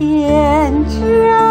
胭脂啊。